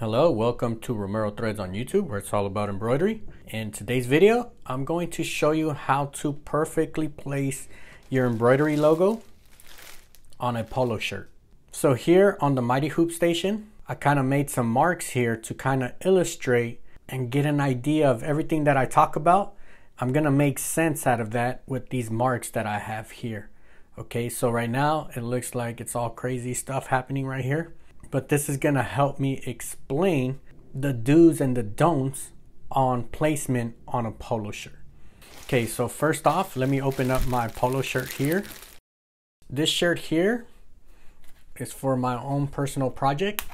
Hello, welcome to Romero Threads on YouTube where it's all about embroidery. In today's video, I'm going to show you how to perfectly place your embroidery logo on a polo shirt. So here on the Mighty Hoop Station, I kind of made some marks here to kind of illustrate and get an idea of everything that I talk about. I'm gonna make sense out of that with these marks that I have here. Okay, so right now it looks like it's all crazy stuff happening right here but this is to help me explain the do's and the don'ts on placement on a polo shirt. Okay, so first off, let me open up my polo shirt here. This shirt here is for my own personal project.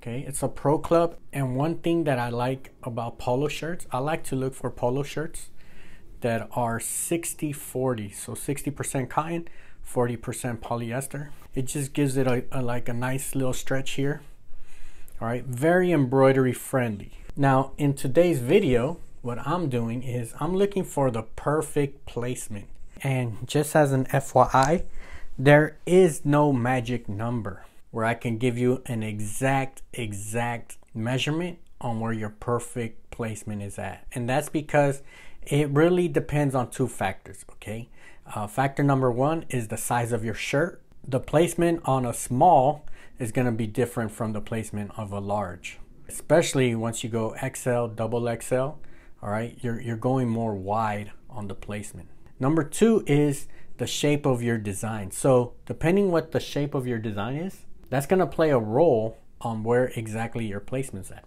Okay, it's a pro club. And one thing that I like about polo shirts, I like to look for polo shirts that are 60 40. So 60% cotton, 40% polyester. It just gives it a, a, like a nice little stretch here. All right, very embroidery friendly. Now in today's video, what I'm doing is I'm looking for the perfect placement. And just as an FYI, there is no magic number where I can give you an exact, exact measurement on where your perfect placement is at. And that's because it really depends on two factors, okay? Uh, factor number one is the size of your shirt. The placement on a small is going to be different from the placement of a large, especially once you go XL, double XL. All right, you're, you're going more wide on the placement. Number two is the shape of your design. So, depending what the shape of your design is, that's going to play a role on where exactly your placement's at.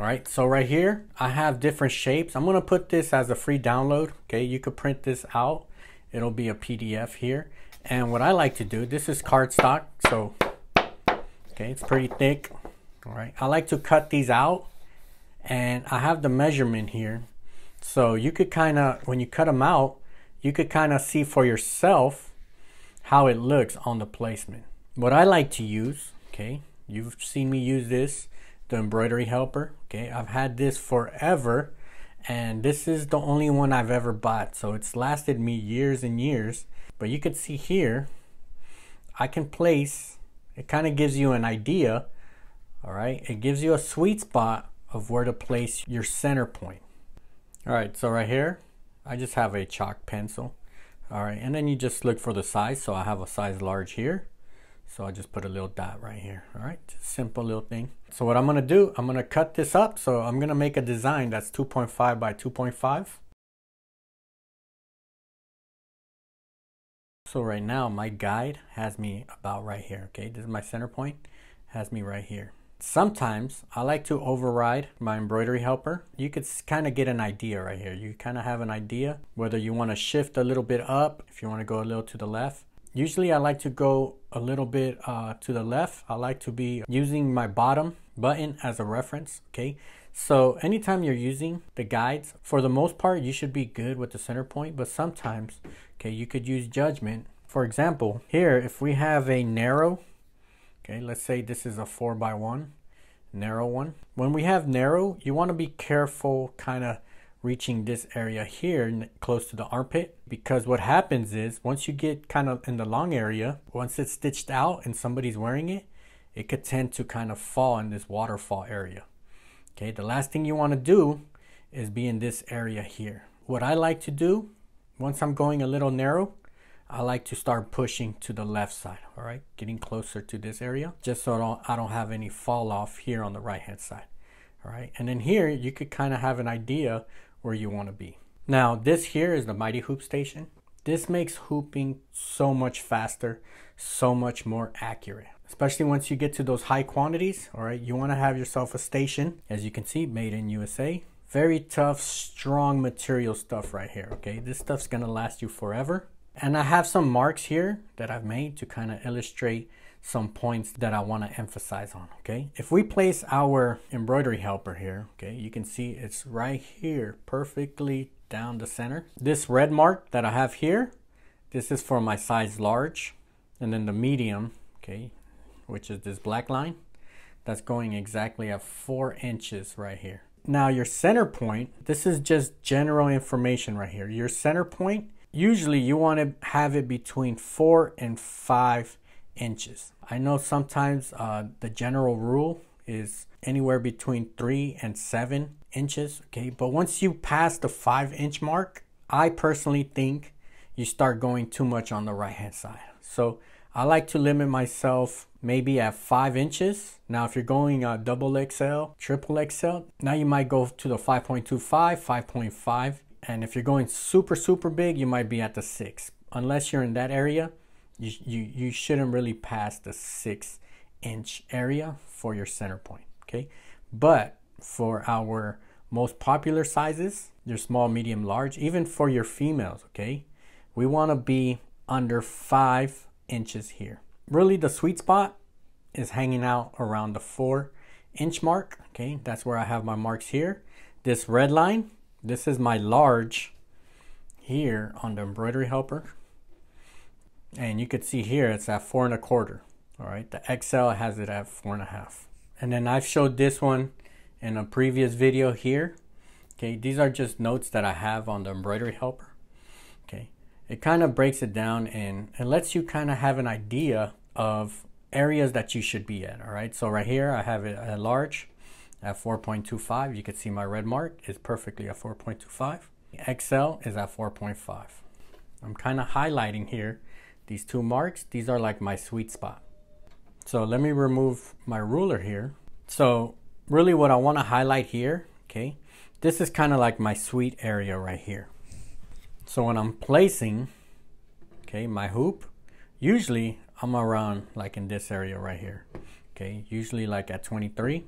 All right, so right here, I have different shapes. I'm gonna put this as a free download. Okay, you could print this out it'll be a PDF here. And what I like to do, this is cardstock, so okay, it's pretty thick. All right, I like to cut these out, and I have the measurement here, so you could kind of when you cut them out, you could kind of see for yourself how it looks on the placement. What I like to use, okay, you've seen me use this, the embroidery helper. Okay, I've had this forever and this is the only one I've ever bought so it's lasted me years and years. But you can see here I can place it kind of gives you an idea all right it gives you a sweet spot of where to place your center point. All right so right here I just have a chalk pencil all right and then you just look for the size so I have a size large here so I just put a little dot right here. All right, just simple little thing. So what I'm gonna do, I'm gonna cut this up. So I'm gonna make a design that's 2.5 by 2.5. So right now my guide has me about right here, okay? This is my center point, has me right here. Sometimes I like to override my embroidery helper. You could kind of get an idea right here. You kind of have an idea whether you want to shift a little bit up, if you want to go a little to the left. Usually I like to go a little bit uh, to the left. I like to be using my bottom button as a reference, okay? So anytime you're using the guides, for the most part, you should be good with the center point, but sometimes, okay, you could use judgment. For example, here, if we have a narrow, okay, let's say this is a four by one, narrow one. When we have narrow, you wanna be careful kind of reaching this area here close to the armpit because what happens is once you get kind of in the long area once it's stitched out and somebody's wearing it it could tend to kind of fall in this waterfall area. Okay the last thing you want to do is be in this area here. What I like to do once I'm going a little narrow I like to start pushing to the left side all right? Getting closer to this area just so I don't, I don't have any fall off here on the right hand side all right? And then here you could kind of have an idea where you want to be. Now, this here is the Mighty Hoop Station. This makes hooping so much faster, so much more accurate. Especially once you get to those high quantities, all right, you want to have yourself a station, as you can see, made in USA. Very tough, strong material stuff right here, okay? This stuff's gonna last you forever. And I have some marks here that I've made to kind of illustrate some points that I want to emphasize on, okay? If we place our embroidery helper here, okay, you can see it's right here, perfectly down the center. This red mark that I have here, this is for my size large, and then the medium, okay, which is this black line, that's going exactly at four inches right here. Now your center point, this is just general information right here. Your center point, usually you want to have it between four and five inches. I know sometimes uh, the general rule is anywhere between three and seven inches. Okay, but once you pass the five inch mark, I personally think you start going too much on the right hand side. So I like to limit myself maybe at five inches. Now, if you're going uh, double XL, triple XL, now you might go to the 5.25, 5.5. And if you're going super, super big, you might be at the six. Unless you're in that area, you, you, you shouldn't really pass the six inch area for your center point, okay? But for our most popular sizes, your small, medium, large, even for your females, okay? We wanna be under five inches here. Really the sweet spot is hanging out around the four inch mark, okay? That's where I have my marks here. This red line, this is my large here on the embroidery helper. And you could see here it's at four and a quarter. All right, the XL has it at four and a half. And then I've showed this one in a previous video here. Okay, these are just notes that I have on the embroidery helper. Okay, it kind of breaks it down and it lets you kind of have an idea of areas that you should be at. All right, so right here I have it at large at 4.25. You can see my red mark is perfectly at 4.25. XL is at 4.5. I'm kind of highlighting here these two marks. These are like my sweet spot. So let me remove my ruler here. So really what I want to highlight here, okay, this is kind of like my sweet area right here. So when I'm placing, okay, my hoop, usually I'm around like in this area right here. Okay, usually like at 23.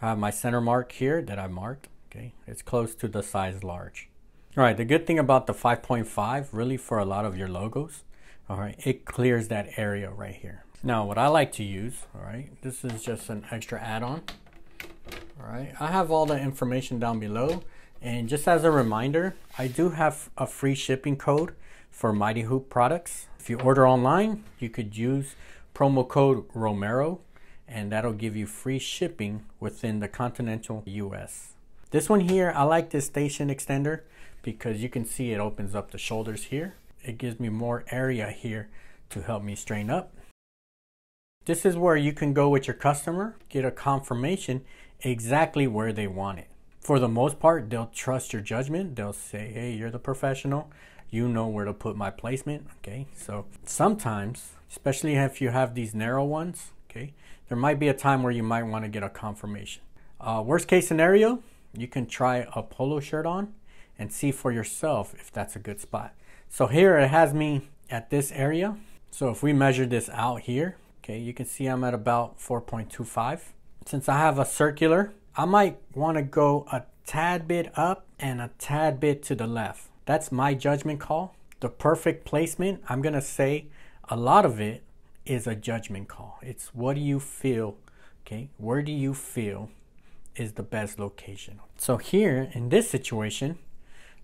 I have my center mark here that I marked. Okay, it's close to the size large. All right, the good thing about the 5.5 really for a lot of your logos, all right, it clears that area right here. Now what I like to use, all right, this is just an extra add-on. All right, I have all the information down below. And just as a reminder, I do have a free shipping code for Mighty Hoop products. If you order online, you could use promo code Romero and that'll give you free shipping within the continental US. This one here, I like this station extender because you can see it opens up the shoulders here. It gives me more area here to help me strain up. This is where you can go with your customer, get a confirmation exactly where they want it. For the most part, they'll trust your judgment. They'll say, hey, you're the professional. You know where to put my placement. Okay. So sometimes, especially if you have these narrow ones, okay, there might be a time where you might want to get a confirmation. Uh, worst case scenario, you can try a polo shirt on and see for yourself if that's a good spot. So here it has me at this area. So if we measure this out here, okay, you can see I'm at about 4.25. Since I have a circular, I might want to go a tad bit up and a tad bit to the left. That's my judgment call. The perfect placement, I'm to say a lot of it is a judgment call. It's what do you feel, okay? Where do you feel is the best location? So here in this situation,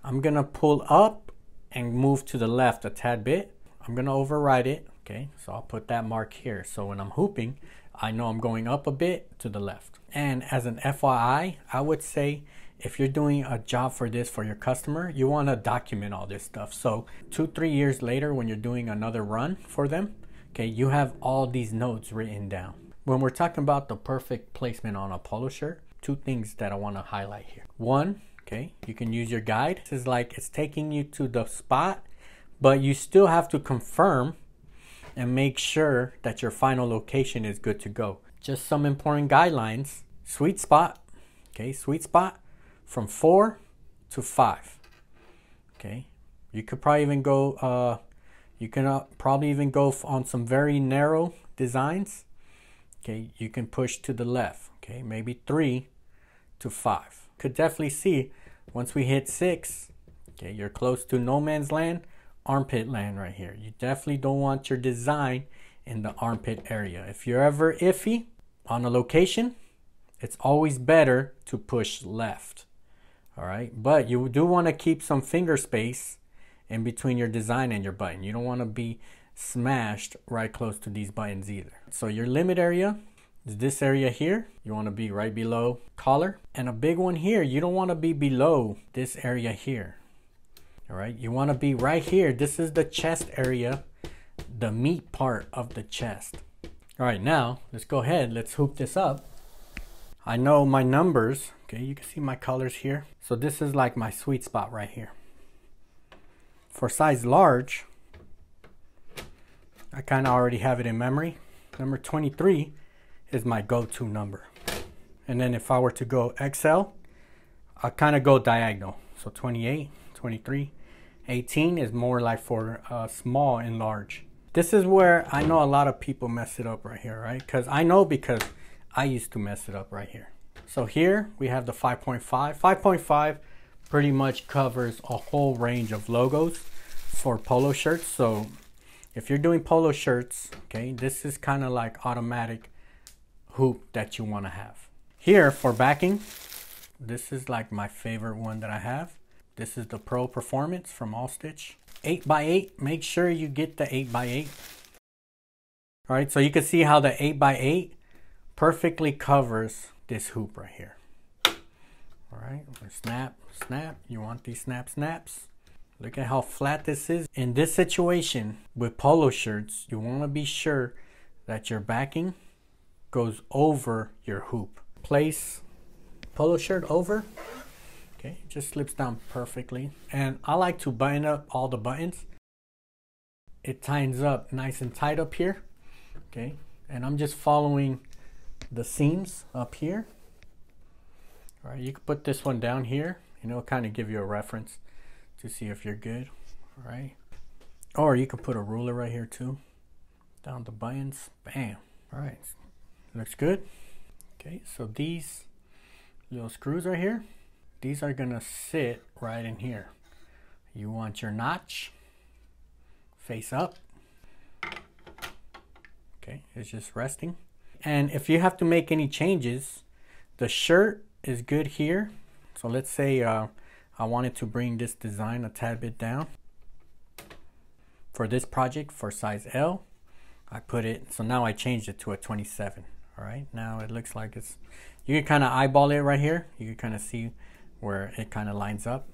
I'm gonna pull up and move to the left a tad bit. I'm gonna override it, okay? So I'll put that mark here. So when I'm hooping, I know I'm going up a bit to the left. And as an FYI, I would say if you're doing a job for this for your customer, you wanna document all this stuff. So two, three years later, when you're doing another run for them, Okay, you have all these notes written down. When we're talking about the perfect placement on a polo shirt, two things that I want to highlight here. One, okay, you can use your guide. This is like it's taking you to the spot, but you still have to confirm and make sure that your final location is good to go. Just some important guidelines. Sweet spot, okay, sweet spot from four to five. Okay, you could probably even go uh, you can uh, probably even go on some very narrow designs. Okay, you can push to the left. Okay, maybe three to five. Could definitely see once we hit six, okay, you're close to no man's land, armpit land right here. You definitely don't want your design in the armpit area. If you're ever iffy on a location, it's always better to push left. All right, but you do want to keep some finger space in between your design and your button. You don't want to be smashed right close to these buttons either. So your limit area this area here. You want to be right below collar. And a big one here, you don't want to be below this area here. All right, you want to be right here. This is the chest area, the meat part of the chest. All right, now let's go ahead. Let's hoop this up. I know my numbers. Okay, you can see my colors here. So this is like my sweet spot right here. For size large, I kind of already have it in memory. Number 23 is my go-to number. And then if I were to go XL, I kind of go diagonal. So 28, 23, 18 is more like for uh, small and large. This is where I know a lot of people mess it up right here, right? Because I know because I used to mess it up right here. So here we have the 5.5. 5.5 pretty much covers a whole range of logos for polo shirts. So if you're doing polo shirts, okay, this is kind of like automatic hoop that you want to have. Here for backing, this is like my favorite one that I have. This is the Pro Performance from Allstitch. 8x8, make sure you get the 8x8. All right, so you can see how the 8x8 perfectly covers this hoop right here. All right, snap, snap. You want these snap snaps? Look at how flat this is. In this situation with polo shirts, you want to be sure that your backing goes over your hoop. Place polo shirt over. Okay, just slips down perfectly. And I like to button up all the buttons. It tightens up nice and tight up here. Okay, and I'm just following the seams up here. All right, you can put this one down here and it'll kind of give you a reference to see if you're good. All right, or you can put a ruler right here too. Down the buttons, bam. All right, looks good. Okay, so these little screws right here, these are gonna sit right in here. You want your notch face up. Okay, it's just resting. And if you have to make any changes, the shirt is good here. So let's say uh, I wanted to bring this design a tad bit down. For this project for size L, I put it, so now I changed it to a 27. All right, now it looks like it's you can kind of eyeball it right here. You can kind of see where it kind of lines up.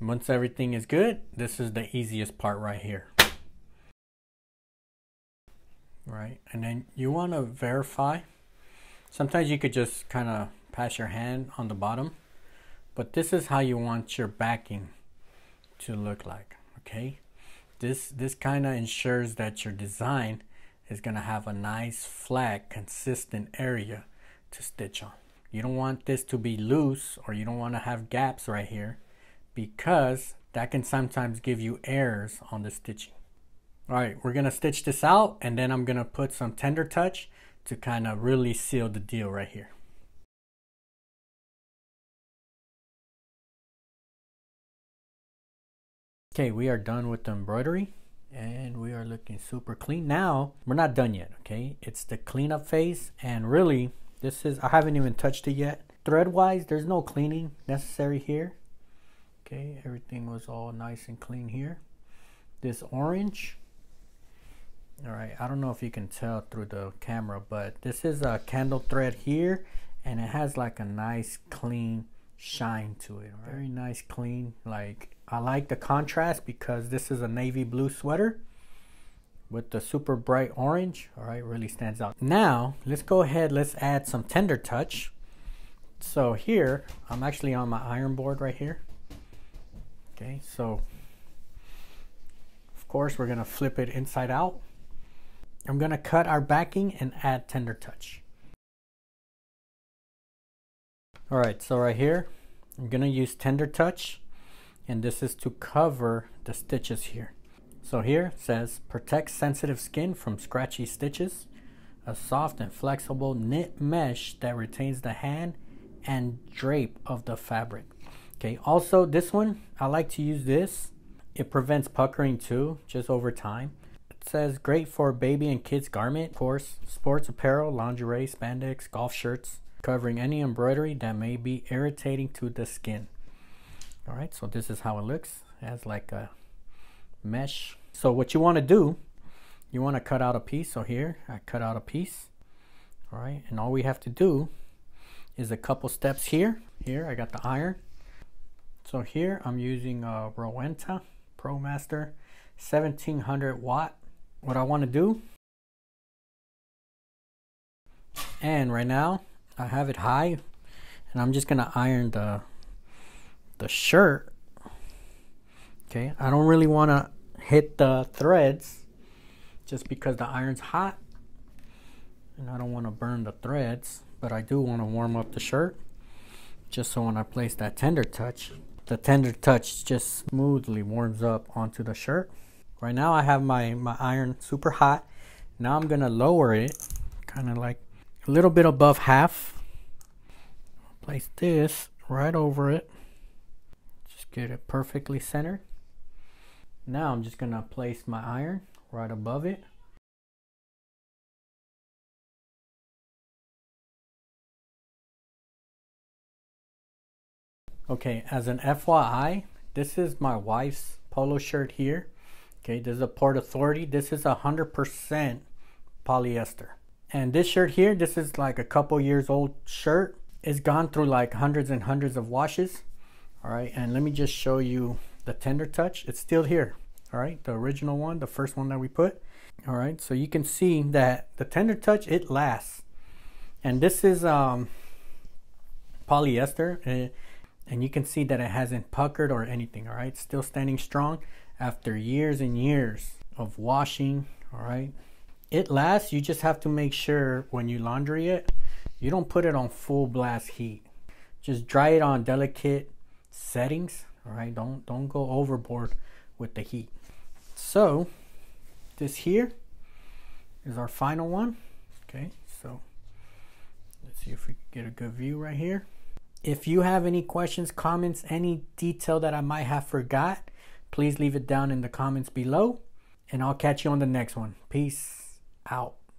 Once everything is good, this is the easiest part right here. Right, and then you want to verify. Sometimes you could just kind of pass your hand on the bottom, but this is how you want your backing to look like, okay? This, this kind of ensures that your design is going to have a nice, flat, consistent area to stitch on. You don't want this to be loose or you don't want to have gaps right here because that can sometimes give you errors on the stitching. All right, we're gonna stitch this out and then I'm gonna put some tender touch to kind of really seal the deal right here. Okay, we are done with the embroidery and we are looking super clean. Now, we're not done yet, okay? It's the cleanup phase and really this is, I haven't even touched it yet. Thread wise, there's no cleaning necessary here. Okay, everything was all nice and clean here. This orange, all right, I don't know if you can tell through the camera, but this is a candle thread here and it has like a nice clean shine to it. Right? Very nice clean. Like I like the contrast because this is a navy blue sweater with the super bright orange. All right, really stands out. Now, let's go ahead, let's add some tender touch. So here, I'm actually on my iron board right here. Okay, so of course we're gonna flip it inside out. I'm gonna cut our backing and add tender touch. All right, so right here, I'm gonna use tender touch and this is to cover the stitches here. So here says protect sensitive skin from scratchy stitches. A soft and flexible knit mesh that retains the hand and drape of the fabric. Okay, also this one, I like to use this. It prevents puckering too, just over time. It says great for baby and kids garment, of course, sports apparel, lingerie, spandex, golf shirts, covering any embroidery that may be irritating to the skin. All right, so this is how it looks. It has like a mesh. So what you want to do, you want to cut out a piece. So here, I cut out a piece. All right, and all we have to do is a couple steps here. Here, I got the iron. So here, I'm using a Rowenta ProMaster 1700 watt. What I want to do, and right now, I have it high and I'm just gonna iron the the shirt. Okay I don't really want to hit the threads just because the iron's hot. And I don't want to burn the threads but I do want to warm up the shirt just so when I place that tender touch the tender touch just smoothly warms up onto the shirt. Right now I have my my iron super hot. Now I'm gonna lower it kind of like a little bit above half. Place this right over it get it perfectly centered now I'm just gonna place my iron right above it Okay, as an FYI, this is my wife's polo shirt here. Okay, this is a Port Authority. This is a 100% polyester. And this shirt here, this is like a couple years old shirt. It's gone through like hundreds and hundreds of washes. All right, and let me just show you the tender touch. It's still here. All right, the original one, the first one that we put. All right, so you can see that the tender touch, it lasts. And this is um, polyester. Uh, and you can see that it hasn't puckered or anything all right still standing strong after years and years of washing all right it lasts you just have to make sure when you laundry it you don't put it on full blast heat just dry it on delicate settings all right don't don't go overboard with the heat so this here is our final one okay so let's see if we can get a good view right here if you have any questions, comments, any detail that I might have forgot, please leave it down in the comments below. And I'll catch you on the next one. Peace out.